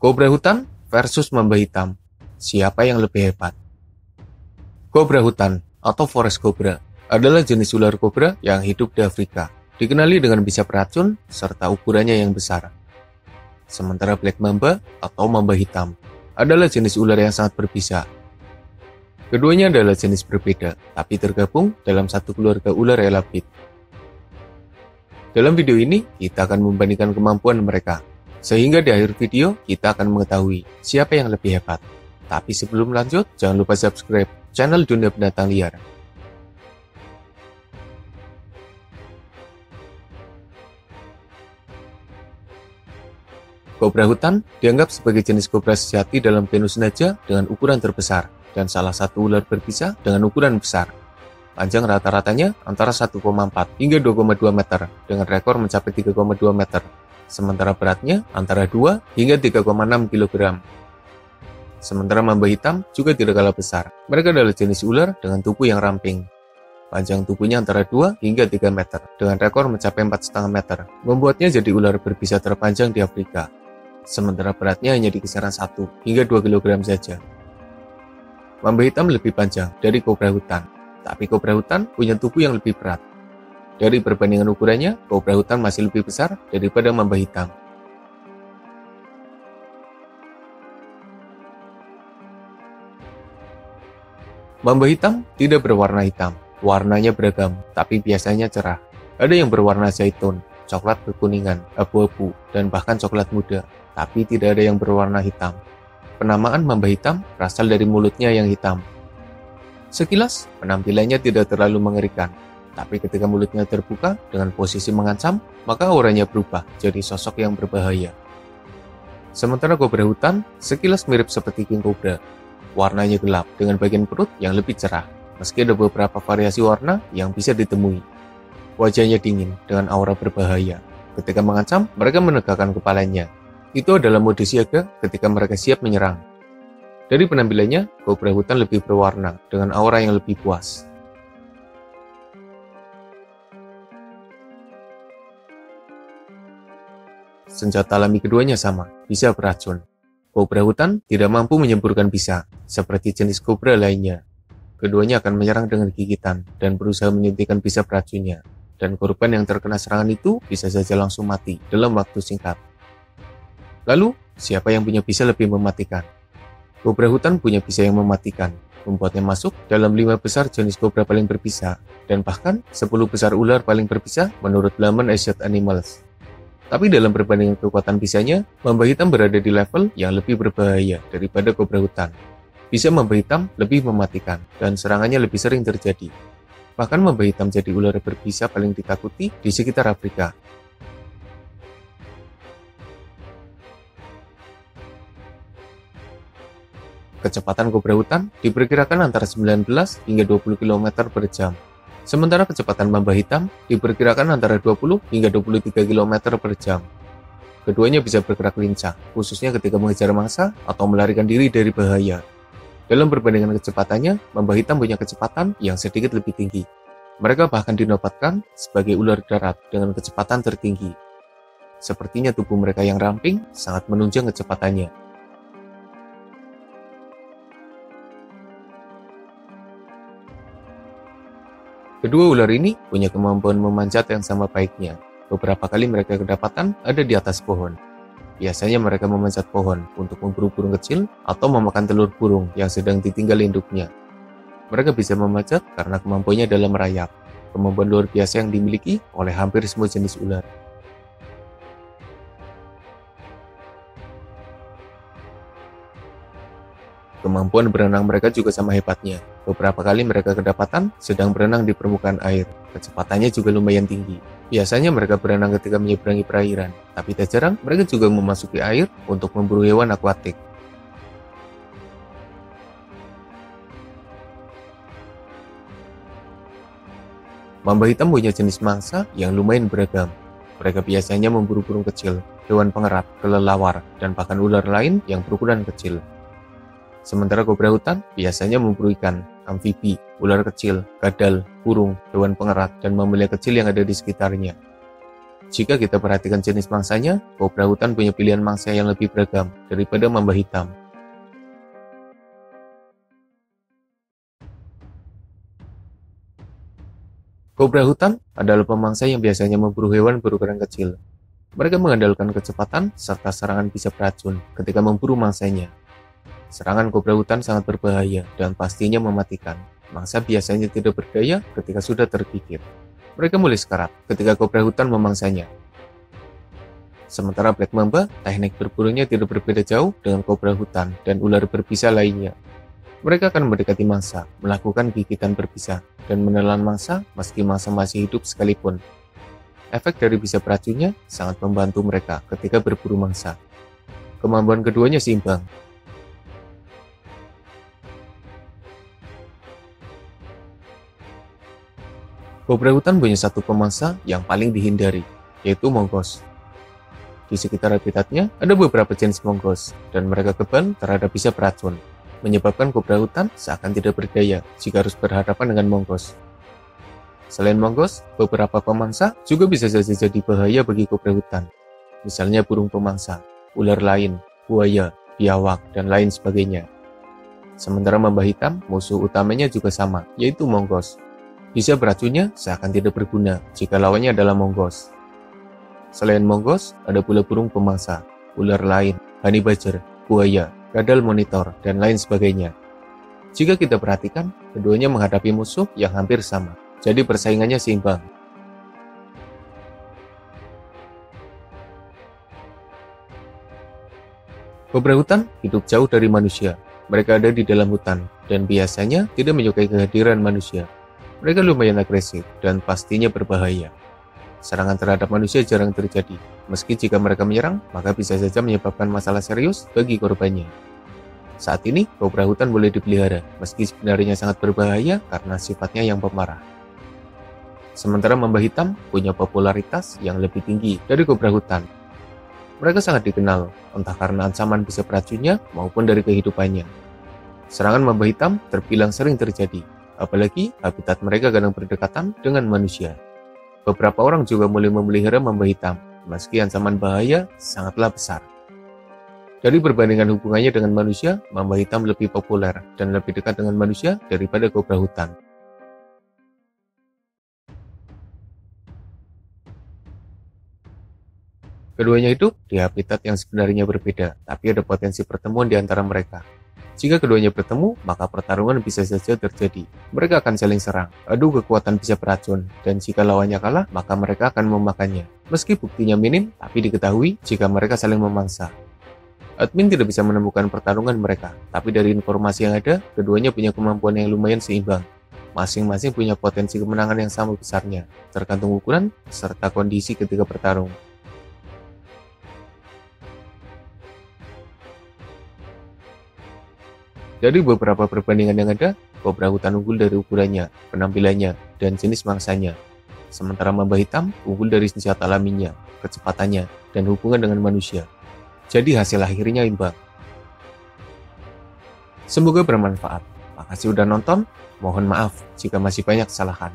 Kobra hutan versus mamba hitam. Siapa yang lebih hebat? Kobra hutan atau forest cobra adalah jenis ular kobra yang hidup di Afrika. Dikenali dengan bisa beracun serta ukurannya yang besar. Sementara black mamba atau mamba hitam adalah jenis ular yang sangat berbisa. Keduanya adalah jenis berbeda, tapi tergabung dalam satu keluarga ular elapid. Dalam video ini, kita akan membandingkan kemampuan mereka sehingga di akhir video kita akan mengetahui siapa yang lebih hebat. Tapi sebelum lanjut, jangan lupa subscribe channel Dunia Binatang Liar. Kobra hutan dianggap sebagai jenis kobra sejati dalam genus Naja dengan ukuran terbesar dan salah satu ular berbisa dengan ukuran besar. Panjang rata-ratanya antara 1,4 hingga 2,2 meter dengan rekor mencapai 3,2 meter sementara beratnya antara 2 hingga 3,6 kg. Sementara mamba hitam juga tidak kalah besar. Mereka adalah jenis ular dengan tubuh yang ramping. Panjang tubuhnya antara 2 hingga 3 meter, dengan rekor mencapai 4,5 meter, membuatnya jadi ular berbisa terpanjang di Afrika. Sementara beratnya hanya di kisaran 1 hingga 2 kg saja. Mamba hitam lebih panjang dari kobra hutan, tapi kobra hutan punya tubuh yang lebih berat. Dari perbandingan ukurannya, kobra hutan masih lebih besar daripada mamba hitam. Mamba hitam tidak berwarna hitam, warnanya beragam, tapi biasanya cerah. Ada yang berwarna zaitun, coklat kekuningan, abu-abu, dan bahkan coklat muda, tapi tidak ada yang berwarna hitam. Penamaan mamba hitam berasal dari mulutnya yang hitam. Sekilas, penampilannya tidak terlalu mengerikan, tapi ketika mulutnya terbuka dengan posisi mengancam, maka auranya berubah jadi sosok yang berbahaya. Sementara kobra hutan sekilas mirip seperti king cobra. Warnanya gelap dengan bagian perut yang lebih cerah, meski ada beberapa variasi warna yang bisa ditemui. Wajahnya dingin dengan aura berbahaya. Ketika mengancam, mereka menegakkan kepalanya. Itu adalah mode siaga ketika mereka siap menyerang. Dari penampilannya, kobra hutan lebih berwarna dengan aura yang lebih puas. Senjata alami keduanya sama, bisa beracun. Kobra hutan tidak mampu menyemburkan bisa, seperti jenis kobra lainnya. Keduanya akan menyerang dengan gigitan dan berusaha menyuntikkan bisa beracunnya. Dan korban yang terkena serangan itu bisa saja langsung mati dalam waktu singkat. Lalu, siapa yang punya bisa lebih mematikan? Kobra hutan punya bisa yang mematikan, membuatnya masuk dalam lima besar jenis kobra paling berbisa, dan bahkan 10 besar ular paling berbisa menurut laman Asian Animals. Tapi dalam perbandingan kekuatan bisanya, mamba hitam berada di level yang lebih berbahaya daripada kobra hutan. Bisa mamba hitam lebih mematikan, dan serangannya lebih sering terjadi. Bahkan mamba hitam jadi ular berbisa paling ditakuti di sekitar Afrika. Kecepatan kobra hutan diperkirakan antara 19 hingga 20 km per jam, Sementara kecepatan mamba hitam diperkirakan antara 20 hingga 23 km per jam. Keduanya bisa bergerak lincah, khususnya ketika mengejar mangsa atau melarikan diri dari bahaya. Dalam perbandingan kecepatannya, mamba hitam punya kecepatan yang sedikit lebih tinggi. Mereka bahkan dinobatkan sebagai ular darat dengan kecepatan tertinggi. Sepertinya tubuh mereka yang ramping sangat menunjang kecepatannya. Kedua ular ini punya kemampuan memanjat yang sama baiknya. Beberapa kali mereka kedapatan ada di atas pohon. Biasanya mereka memanjat pohon untuk memburu burung kecil atau memakan telur burung yang sedang ditinggal induknya. Mereka bisa memanjat karena kemampuannya dalam merayap, kemampuan luar biasa yang dimiliki oleh hampir semua jenis ular. Kemampuan berenang mereka juga sama hebatnya. Beberapa kali mereka kedapatan sedang berenang di permukaan air. Kecepatannya juga lumayan tinggi. Biasanya mereka berenang ketika menyeberangi perairan, tapi tak jarang mereka juga memasuki air untuk memburu hewan akuatik. Mamba hitam punya jenis mangsa yang lumayan beragam. Mereka biasanya memburu burung kecil, hewan pengerat, kelelawar, dan bahkan ular lain yang berukuran kecil. Sementara kobra hutan biasanya memburu ikan, amfibi, ular kecil, kadal, burung, hewan pengerat, dan mamalia kecil yang ada di sekitarnya. Jika kita perhatikan jenis mangsanya, kobra hutan punya pilihan mangsa yang lebih beragam daripada mamba hitam. Kobra hutan adalah pemangsa yang biasanya memburu hewan berukuran kecil. Mereka mengandalkan kecepatan serta serangan bisa beracun ketika memburu mangsanya. Serangan kobra hutan sangat berbahaya dan pastinya mematikan. Mangsa biasanya tidak berdaya ketika sudah tergigit. Mereka mulai sekarat ketika kobra hutan memangsanya. Sementara Black Mamba, teknik berburunya tidak berbeda jauh dengan kobra hutan dan ular berbisa lainnya. Mereka akan mendekati mangsa, melakukan gigitan berbisa, dan menelan mangsa meski mangsa masih hidup sekalipun. Efek dari bisa beracunnya sangat membantu mereka ketika berburu mangsa. Kemampuan keduanya seimbang, Kobra hutan punya satu pemangsa yang paling dihindari, yaitu monggos. Di sekitar habitatnya ada beberapa jenis monggos, dan mereka kebal terhadap bisa beracun, menyebabkan kobra hutan seakan tidak berdaya jika harus berhadapan dengan monggos. Selain monggos, beberapa pemangsa juga bisa saja jadi bahaya bagi kobra hutan. Misalnya burung pemangsa, ular lain, buaya, biawak, dan lain sebagainya. Sementara mamba hitam, musuh utamanya juga sama, yaitu monggos. Bisa beracunnya seakan tidak berguna jika lawannya adalah monggos. Selain monggos, ada pula burung pemangsa, ular lain, honey badger, buaya, radal monitor, dan lain sebagainya. Jika kita perhatikan, keduanya menghadapi musuh yang hampir sama, jadi persaingannya seimbang. Kobra hutan hidup jauh dari manusia. Mereka ada di dalam hutan dan biasanya tidak menyukai kehadiran manusia. Mereka lumayan agresif dan pastinya berbahaya. Serangan terhadap manusia jarang terjadi, meski jika mereka menyerang, maka bisa saja menyebabkan masalah serius bagi korbannya. Saat ini, kobra hutan boleh dipelihara, meski sebenarnya sangat berbahaya karena sifatnya yang pemarah. Sementara mamba hitam punya popularitas yang lebih tinggi dari kobra hutan. Mereka sangat dikenal, entah karena ancaman bisa beracunnya maupun dari kehidupannya. Serangan mamba hitam terbilang sering terjadi, apalagi habitat mereka kadang berdekatan dengan manusia. Beberapa orang juga mulai memelihara mamba hitam, meski ancaman bahaya sangatlah besar. Dari perbandingan hubungannya dengan manusia, mamba hitam lebih populer dan lebih dekat dengan manusia daripada kobra hutan. Keduanya hidup di habitat yang sebenarnya berbeda, tapi ada potensi pertemuan di antara mereka. Jika keduanya bertemu, maka pertarungan bisa saja terjadi. Mereka akan saling serang, adu kekuatan bisa beracun, dan jika lawannya kalah, maka mereka akan memakannya. Meski buktinya minim, tapi diketahui jika mereka saling memangsa. Admin tidak bisa menemukan pertarungan mereka, tapi dari informasi yang ada, keduanya punya kemampuan yang lumayan seimbang. Masing-masing punya potensi kemenangan yang sama besarnya, tergantung ukuran serta kondisi ketika bertarung. Dari beberapa perbandingan yang ada, kobra hutan unggul dari ukurannya, penampilannya, dan jenis mangsanya. Sementara mamba hitam unggul dari senjata alaminya, kecepatannya, dan hubungan dengan manusia. Jadi hasil akhirnya imbang. Semoga bermanfaat. Makasih udah nonton. Mohon maaf jika masih banyak kesalahan.